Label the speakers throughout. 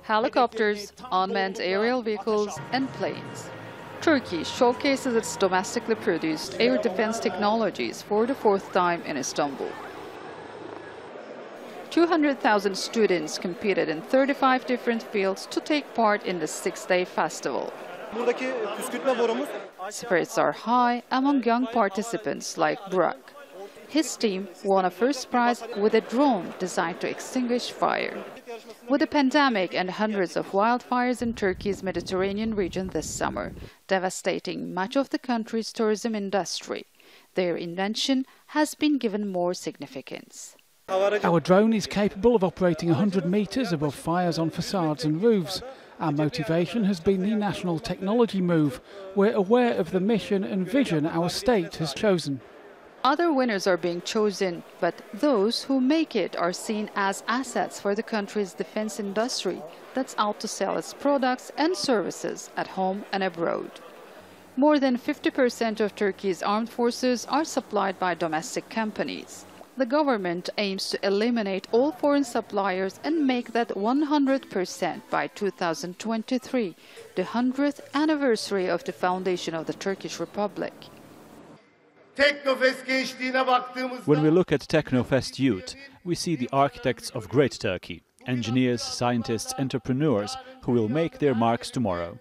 Speaker 1: Helicopters, unmanned aerial vehicles, and planes. Turkey showcases its domestically produced air defense technologies for the fourth time in Istanbul. 200,000 students competed in 35 different fields to take part in the six-day festival. Spirits are high among young participants like Burak. His team won a first prize with a drone designed to extinguish fire. With the pandemic and hundreds of wildfires in Turkey's Mediterranean region this summer, devastating much of the country's tourism industry, their invention has been given more significance.
Speaker 2: Our drone is capable of operating 100 metres above fires on facades and roofs. Our motivation has been the national technology move. We're aware of the mission and vision our state has chosen.
Speaker 1: Other winners are being chosen, but those who make it are seen as assets for the country's defense industry that's out to sell its products and services at home and abroad. More than 50% of Turkey's armed forces are supplied by domestic companies. The government aims to eliminate all foreign suppliers and make that 100% by 2023, the 100th anniversary of the foundation of the Turkish Republic.
Speaker 3: Teknofest gençliğine baktığımızda
Speaker 4: When we look at Teknofest Youth, we see the architects of great Turkey, engineers, scientists, entrepreneurs who will make their marks tomorrow.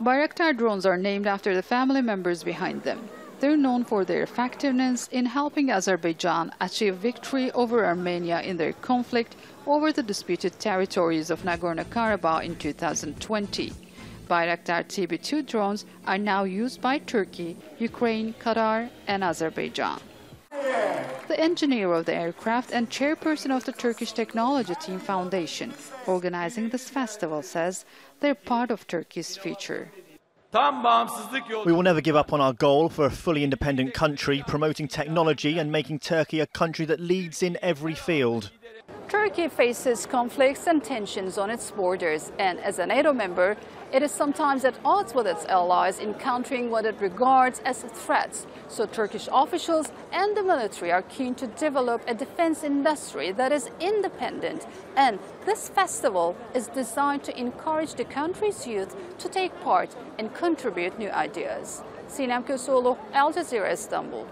Speaker 1: Bayraktar drones are named after the family members behind them. They're known for their effectiveness in helping Azerbaijan achieve victory over Armenia in their conflict over the disputed territories of Nagorno-Karabakh in 2020. Bayraktar TB2 drones are now used by Turkey, Ukraine, Qatar, and Azerbaijan. The engineer of the aircraft and chairperson of the Turkish Technology Team Foundation organizing this festival says they're part of Turkey's future.
Speaker 3: tam bağımsızlık yolu
Speaker 5: We will never give up on our goal for a fully independent country, promoting technology and making Turkey a country that leads in every field.
Speaker 1: Turkey faces conflicts and tensions on its borders, and as a NATO member, it is sometimes at odds with its allies in countering what it regards as threats. So Turkish officials and the military are keen to develop a defense industry that is independent. And this festival is designed to encourage the country's youth to take part and contribute new ideas. Sinem Köseoğlu, Al Jazeera, Istanbul.